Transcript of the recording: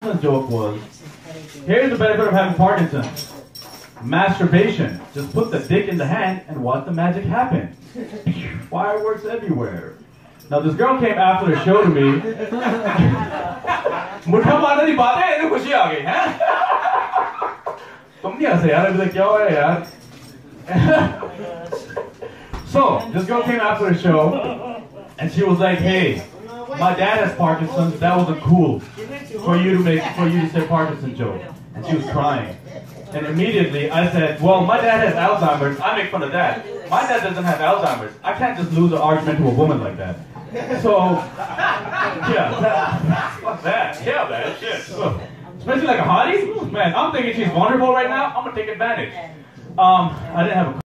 The joke was, here's the benefit of having Parkinson's. Masturbation. Just put the dick in the hand and watch the magic happen. Fireworks everywhere. Now this girl came after the show to me. मुठा नहीं बातें इन्हें खुशी आ गई हैं तुम नहीं हंसे यार अभी तक क्या हो रहा है यार so this girl came after the show and she was like hey my dad has Parkinson's that wasn't cool for you to make for you to say Parkinson joke and she was crying and immediately I said well my dad has Alzheimer's I make fun of that my dad doesn't have Alzheimer's I can't just lose an argument to a woman like that so, yeah, that, fuck that. Yeah, man, shit. So, especially like a hottie, man. I'm thinking she's vulnerable right now. I'm gonna take advantage. Um, I didn't have a.